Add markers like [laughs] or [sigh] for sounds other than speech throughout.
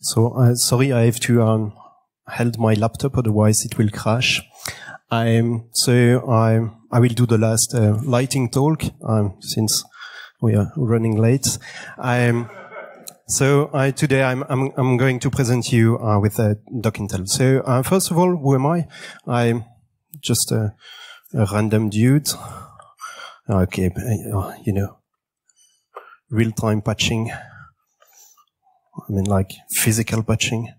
So uh, sorry, I have to um, hold my laptop, otherwise it will crash. Um, so I I will do the last uh, lighting talk um, since we are running late. Um, so I, today I'm, I'm, I'm going to present you uh, with uh, DocIntel. So uh, first of all, who am I? I'm just a, a random dude. Okay, uh, you know, real-time patching. I mean, like physical patching.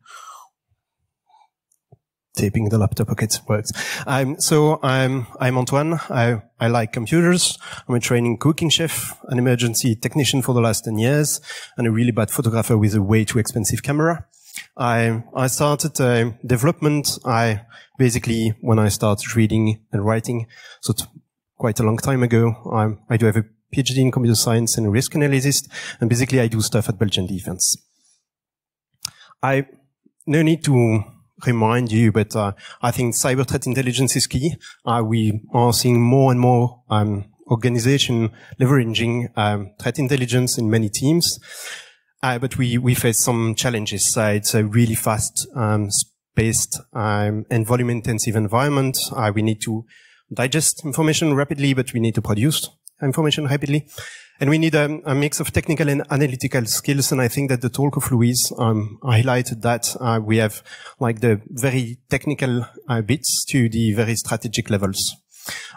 Taping the laptop, okay, it works. Um, so I'm, I'm Antoine. I, I like computers. I'm a training cooking chef, an emergency technician for the last 10 years, and a really bad photographer with a way too expensive camera. I, I started uh, development. I basically, when I started reading and writing, so quite a long time ago, I, I do have a PhD in computer science and risk analysis, and basically I do stuff at Belgian Defense. I no need to remind you, but uh, I think cyber threat intelligence is key. Uh, we are seeing more and more um, organization leveraging um, threat intelligence in many teams. Uh, but we, we face some challenges. Uh, it's a really fast um, paced um, and volume intensive environment. Uh, we need to digest information rapidly, but we need to produce information rapidly. And we need a, a, mix of technical and analytical skills. And I think that the talk of Louise um, highlighted that uh, we have like the very technical uh, bits to the very strategic levels.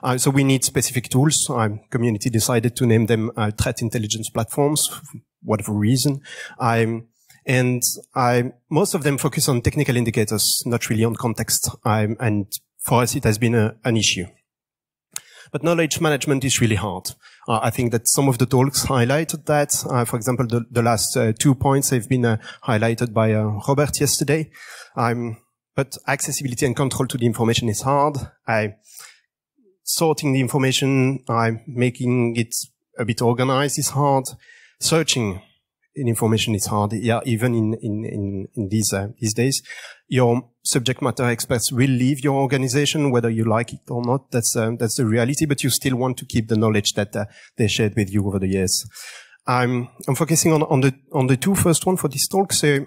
Uh, so we need specific tools. Our community decided to name them uh, threat intelligence platforms, for whatever reason. Um, and most of them focus on technical indicators, not really on context. Um, and for us, it has been a, an issue. But knowledge management is really hard. Uh, I think that some of the talks highlighted that. Uh, for example, the, the last uh, two points have been uh, highlighted by uh, Robert yesterday. Um, but accessibility and control to the information is hard. I, sorting the information, I'm making it a bit organized is hard. Searching in information is hard. Yeah, even in in in, in these uh, these days, your subject matter experts will leave your organization whether you like it or not. That's uh, that's the reality. But you still want to keep the knowledge that uh, they shared with you over the years. I'm I'm focusing on on the on the two first one for this talk. So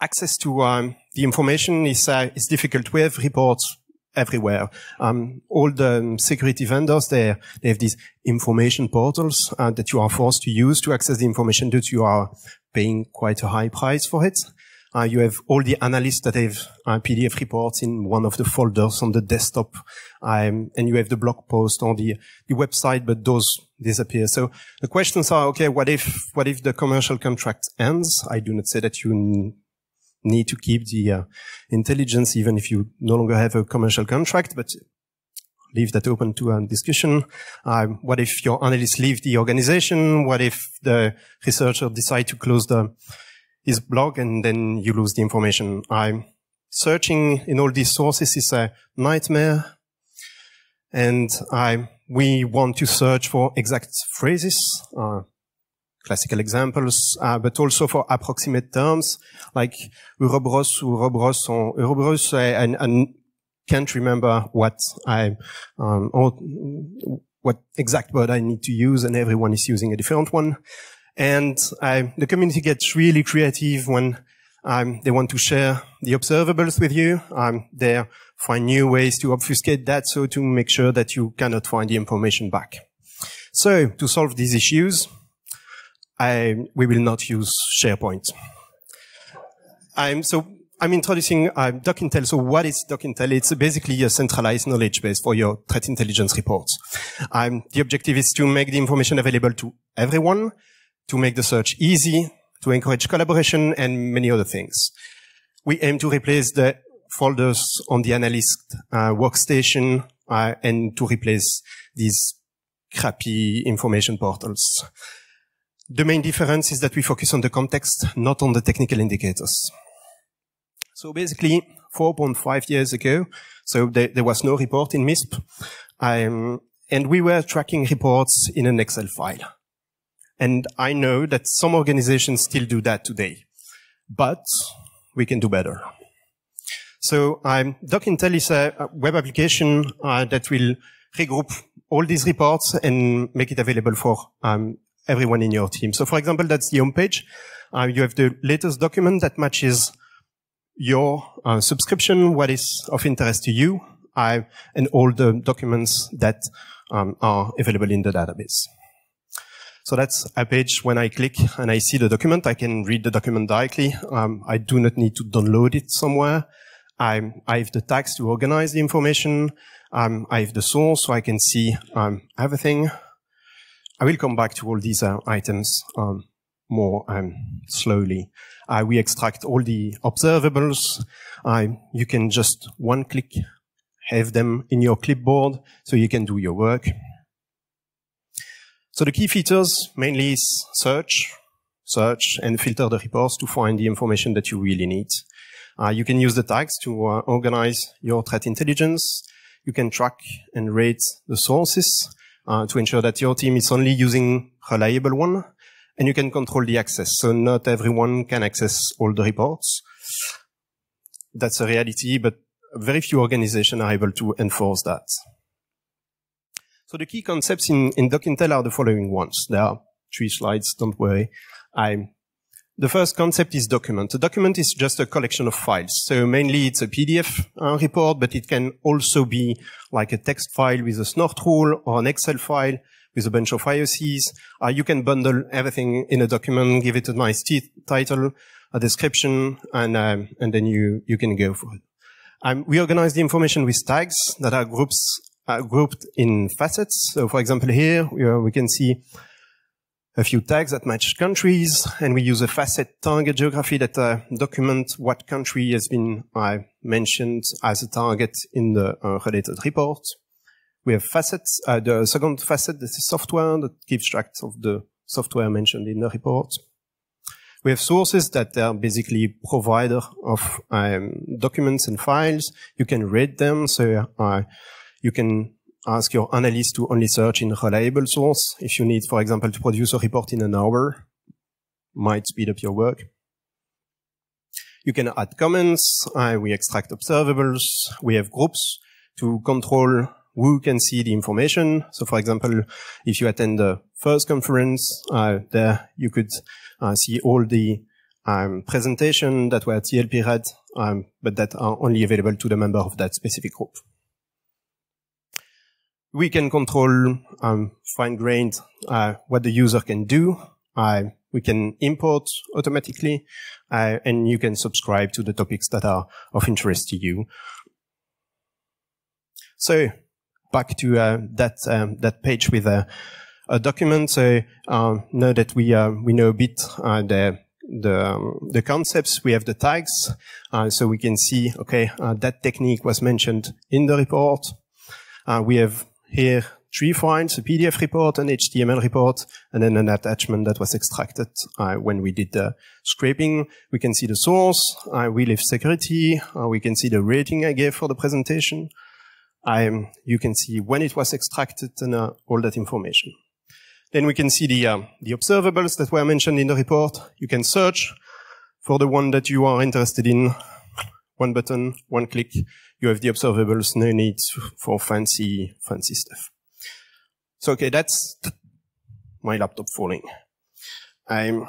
access to um, the information is uh, is difficult. We have reports everywhere. Um, all the security vendors, they, they have these information portals uh, that you are forced to use to access the information that you are paying quite a high price for it. Uh, you have all the analysts that have uh, PDF reports in one of the folders on the desktop, um, and you have the blog post on the, the website, but those disappear. So the questions are, okay, what if, what if the commercial contract ends? I do not say that you need to keep the uh, intelligence even if you no longer have a commercial contract, but leave that open to a discussion. Um, what if your analysts leave the organization? What if the researcher decide to close the his blog and then you lose the information? I'm searching in all these sources is a nightmare. And I, we want to search for exact phrases. Uh, classical examples, uh, but also for approximate terms like Ouroboros, Ouroboros, or Ouroboros. I, I, I, can't remember what I, um, or what exact word I need to use, and everyone is using a different one. And I, the community gets really creative when um, they want to share the observables with you. Um, they find new ways to obfuscate that, so to make sure that you cannot find the information back. So to solve these issues, I, we will not use SharePoint. I'm, so I'm introducing uh, DocIntel. So what is DocIntel? It's basically a centralized knowledge base for your threat intelligence reports. Um, the objective is to make the information available to everyone, to make the search easy, to encourage collaboration, and many other things. We aim to replace the folders on the analyst uh, workstation uh, and to replace these crappy information portals. The main difference is that we focus on the context, not on the technical indicators. So basically, 4.5 years ago, so there, there, was no report in MISP, um, and we were tracking reports in an Excel file. And I know that some organizations still do that today, but we can do better. So um, DocIntel is a web application uh, that will regroup all these reports and make it available for um, everyone in your team. So for example, that's the homepage. Uh, you have the latest document that matches your uh, subscription, what is of interest to you, uh, and all the documents that um, are available in the database. So that's a page when I click and I see the document, I can read the document directly. Um, I do not need to download it somewhere. I, I have the tags to organize the information. Um, I have the source so I can see um, everything. I will come back to all these uh, items um, more um, slowly. Uh, we extract all the observables. Uh, you can just one click have them in your clipboard so you can do your work. So the key features mainly is search, search and filter the reports to find the information that you really need. Uh, you can use the tags to uh, organize your threat intelligence. You can track and rate the sources uh, to ensure that your team is only using reliable one. And you can control the access. So not everyone can access all the reports. That's a reality, but very few organizations are able to enforce that. So the key concepts in, in DocIntel are the following ones. There are three slides, don't worry. I, the first concept is document. A document is just a collection of files. So mainly it's a PDF uh, report, but it can also be like a text file with a snort rule or an Excel file with a bunch of IOCs. Uh, you can bundle everything in a document, give it a nice title, a description, and, um, and then you, you can go for it. Um, we organize the information with tags that are groups uh, grouped in facets. So for example, here we, uh, we, can see a few tags that match countries, and we use a facet target geography that uh, document what country has been uh, mentioned as a target in the uh, related report. We have facets. Uh, the second facet, this is software that keeps track of the software mentioned in the report. We have sources that are basically provider of um, documents and files. You can read them, so uh, you can ask your analyst to only search in reliable source. If you need, for example, to produce a report in an hour, might speed up your work. You can add comments. Uh, we extract observables. We have groups to control who can see the information. So, for example, if you attend the first conference, uh, there you could uh, see all the um, presentation that were TLP red, um, but that are only available to the member of that specific group. We can control um, fine-grained uh, what the user can do. Uh, we can import automatically, uh, and you can subscribe to the topics that are of interest to you. So back to uh, that um, that page with a a document. So uh, now that we uh, we know a bit uh, the the um, the concepts, we have the tags, uh, so we can see okay uh, that technique was mentioned in the report. Uh, we have here three files: a PDF report, an HTML report, and then an attachment that was extracted when we did the scraping. We can see the source. WeLiveSecurity. we can see the rating I gave for the presentation. Um, you can see when it was extracted and all that information. Then we can see the, uh, the observables that were mentioned in the report. You can search for the one that you are interested in. One button, one click. You have the observables. No need for fancy, fancy stuff. So, okay, that's my laptop falling. I'm,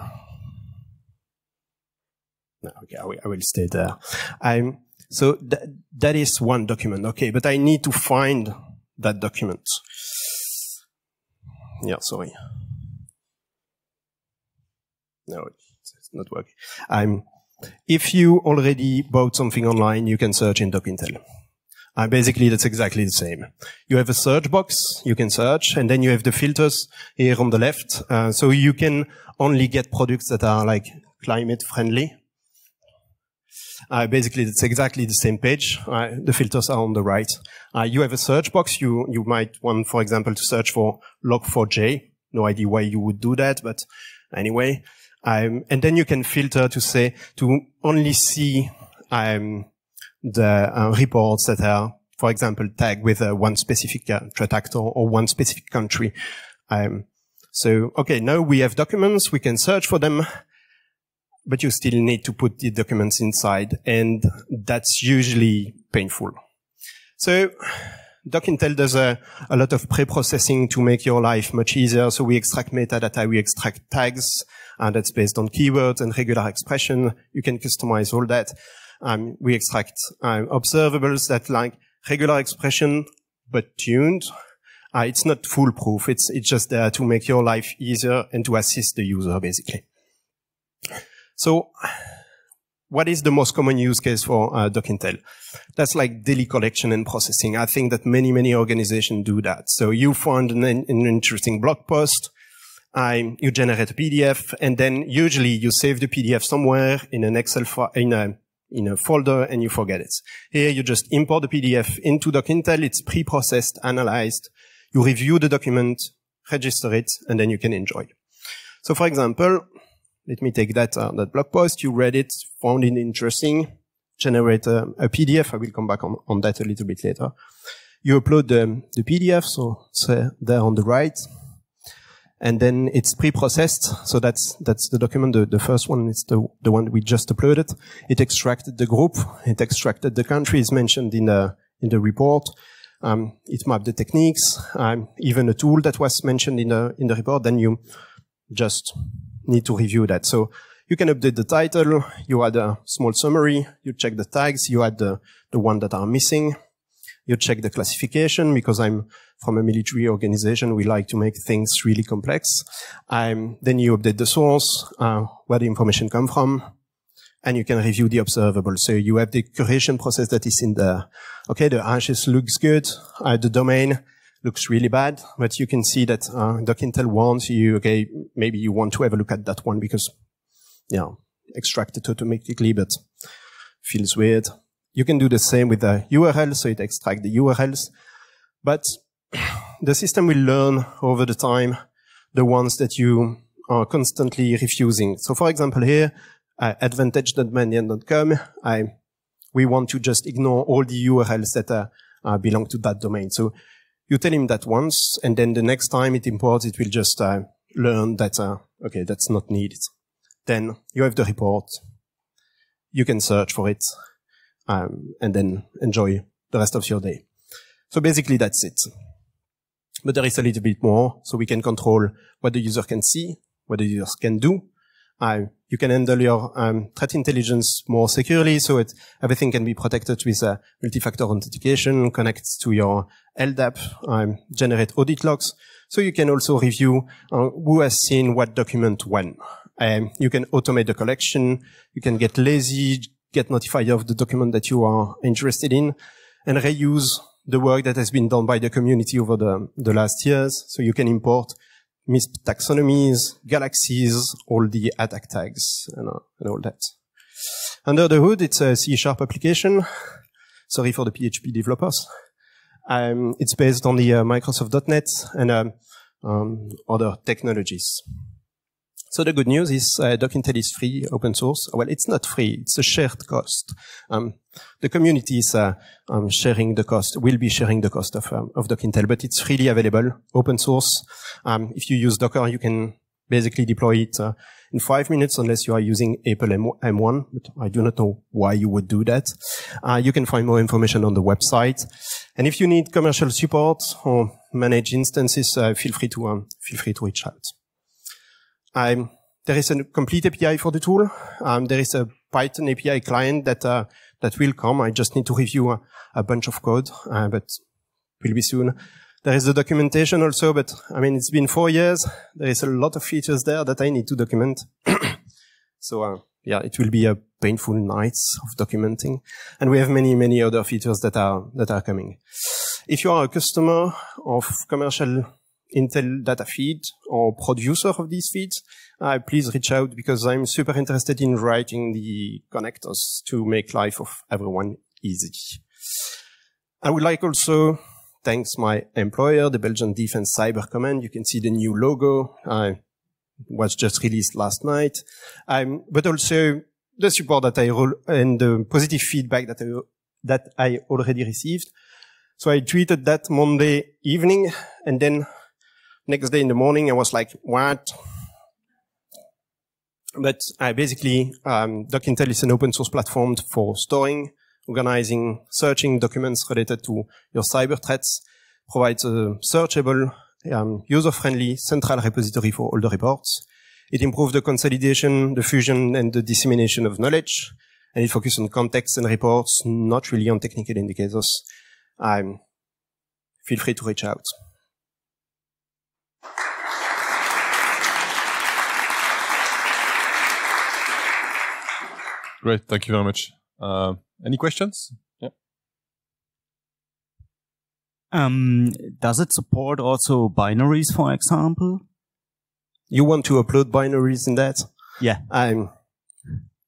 no, okay, I will, I will stay there. I'm, so th that is one document. Okay, but I need to find that document. Yeah, sorry. No, it's not working. Um, if you already bought something online, you can search in DocIntel. Uh, basically, that's exactly the same. You have a search box, you can search, and then you have the filters here on the left. Uh, so you can only get products that are like climate friendly. Uh, basically, it's exactly the same page. Uh, the filters are on the right. Uh, you have a search box. You you might want, for example, to search for log4j. No idea why you would do that, but anyway. And then you can filter to say to only see um, the uh, reports that are, for example, tagged with uh, one specific uh, actor or one specific country. Um, so, okay, now we have documents. We can search for them but you still need to put the documents inside and that's usually painful. So DocIntel does a, a lot of pre-processing to make your life much easier. So we extract metadata, we extract tags, and that's based on keywords and regular expression. You can customize all that. Um, we extract um, observables that like regular expression, but tuned. Uh, it's not foolproof. It's, it's just there to make your life easier and to assist the user, basically. So what is the most common use case for uh, DocIntel? That's like daily collection and processing. I think that many, many organizations do that. So you find an, an interesting blog post, um, you generate a PDF, and then usually you save the PDF somewhere in an Excel file, in a, in a folder, and you forget it. Here you just import the PDF into DocIntel. It's pre-processed, analyzed. You review the document, register it, and then you can enjoy. So for example, let me take that, uh, that blog post. You read it, found it interesting, generate a, a, PDF. I will come back on, on that a little bit later. You upload the, the PDF, so it's uh, there on the right. And then it's pre-processed. So that's, that's the document. The, the first one is the, the one we just uploaded. It extracted the group. It extracted the countries mentioned in the, in the report. Um, it mapped the techniques, um, even a tool that was mentioned in the, in the report. Then you just need to review that. So you can update the title, you add a small summary, you check the tags, you add the, the one that are missing, you check the classification because I'm from a military organization. We like to make things really complex. Um, then you update the source, uh, where the information come from, and you can review the observable. So you have the curation process that is in there. Okay, the hashes looks good. Uh, the domain looks really bad, but you can see that uh, DocIntel wants you, okay, maybe you want to have a look at that one because, yeah, extract it automatically, but feels weird. You can do the same with the URL, so it extracts the URLs, but [clears throat] the system will learn over the time the ones that you are constantly refusing. So for example, here, uh, advantage.mandiant.com, I, we want to just ignore all the URLs that uh, uh, belong to that domain. So you tell him that once, and then the next time it imports, it will just uh, learn that, uh, okay, that's not needed. Then you have the report. You can search for it, um, and then enjoy the rest of your day. So basically that's it. But there is a little bit more, so we can control what the user can see, what the user can do, uh, you can handle your um, threat intelligence more securely, so it, everything can be protected with uh, multi-factor authentication, connect to your LDAP, um, generate audit logs. So you can also review uh, who has seen what document when. Um, you can automate the collection. You can get lazy, get notified of the document that you are interested in, and reuse the work that has been done by the community over the, the last years. So you can import MISP taxonomies, galaxies, all the ATT&CK tags, and, uh, and all that. Under the hood, it's a C-sharp application. Sorry for the PHP developers. Um, it's based on the uh, Microsoft.NET and um, um, other technologies. So the good news is uh, DocIntel is free, open source. Well, it's not free; it's a shared cost. Um, the community is uh, um, sharing the cost, will be sharing the cost of um, of DocIntel, but it's freely available, open source. Um, if you use Docker, you can basically deploy it uh, in five minutes, unless you are using Apple M- 1 But I do not know why you would do that. Uh, you can find more information on the website. And if you need commercial support or manage instances, uh, feel free to um, feel free to reach out. Um, there is a complete API for the tool. Um, there is a Python API client that uh, that will come. I just need to review a, a bunch of code, uh, but will be soon. There is the documentation also, but I mean, it's been four years. There is a lot of features there that I need to document. [coughs] so, uh, yeah, it will be a painful night of documenting. And we have many, many other features that are, that are coming. If you are a customer of commercial Intel data feed or producer of these feeds, uh, please reach out because I'm super interested in writing the connectors to make life of everyone easy. I would like also thanks my employer, the Belgian Defense Cyber Command. You can see the new logo. Uh, was just released last night. Um, but also the support that I and the positive feedback that I, that I already received. So I tweeted that Monday evening and then next day in the morning, I was like, what? But I basically, um, DocIntel is an open source platform for storing, organizing, searching documents related to your cyber threats, provides a searchable, um, user-friendly central repository for all the reports. It improves the consolidation, the fusion, and the dissemination of knowledge, and it focuses on context and reports, not really on technical indicators. Um, feel free to reach out. Great, thank you very much. Uh, any questions? Yeah. Um, does it support also binaries, for example? You want to upload binaries in that? Yeah. I'm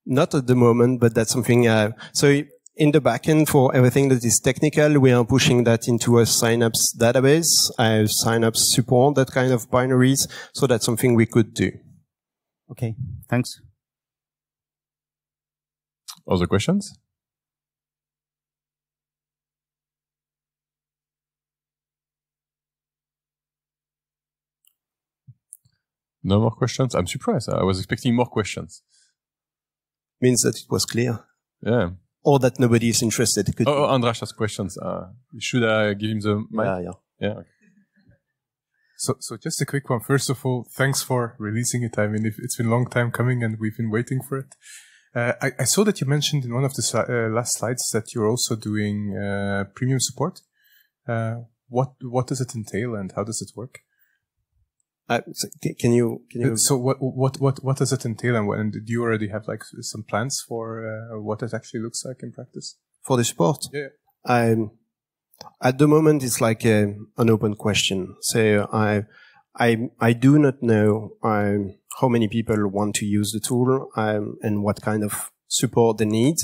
not at the moment, but that's something. Uh, so in the backend for everything that is technical, we are pushing that into a Synapse database. Uh, Synapse support that kind of binaries, so that's something we could do. Okay, thanks. Other questions? No more questions? I'm surprised. I was expecting more questions. Means that it was clear. Yeah. Or that nobody is interested. Could oh, oh, Andras has questions. Uh, should I give him the mic? Yeah, yeah. Yeah. Okay. So, so just a quick one. First of all, thanks for releasing it. I mean, it's been a long time coming and we've been waiting for it. Uh, I, I, saw that you mentioned in one of the uh, last slides that you're also doing uh, premium support. Uh, what what does it entail and how does it work? So can you can you? So what what what what does it entail, and, and do you already have like some plans for uh, what it actually looks like in practice for the support, Yeah. Um, at the moment, it's like a, an open question. So I I I do not know um, how many people want to use the tool um, and what kind of support they need.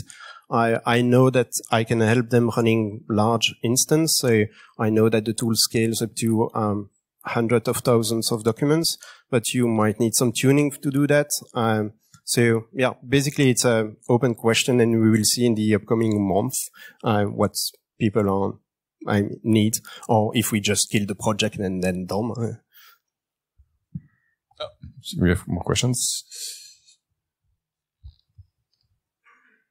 I, I know that I can help them running large instance. So I know that the tool scales up to um, hundreds of thousands of documents, but you might need some tuning to do that. Um, so yeah, basically it's an open question and we will see in the upcoming month uh, what people are, I need or if we just kill the project and then done. Oh, we have more questions.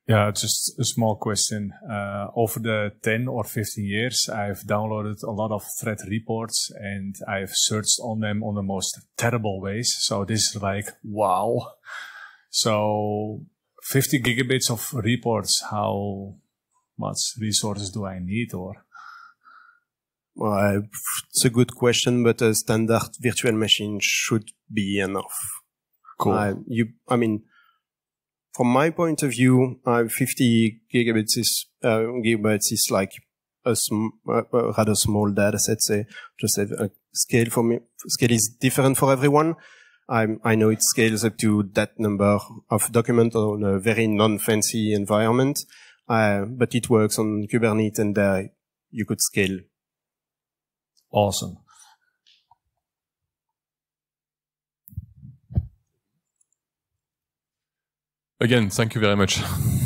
Yeah, just a small question. Uh, over the 10 or 15 years, I've downloaded a lot of threat reports and I've searched on them on the most terrible ways. So this is like, wow. So 50 gigabits of reports, how much resources do I need or? Well, it's a good question, but a standard virtual machine should be enough. Cool. Uh, you, I mean, from my point of view, uh, 50 gigabits is, uh, gigabytes is like a, sm a rather small data set. Say, just a, scale for me, scale is different for everyone. I'm, I know it scales up to that number of document on a very non-fancy environment, uh, but it works on Kubernetes and there you could scale. Awesome. Again, thank you very much. [laughs]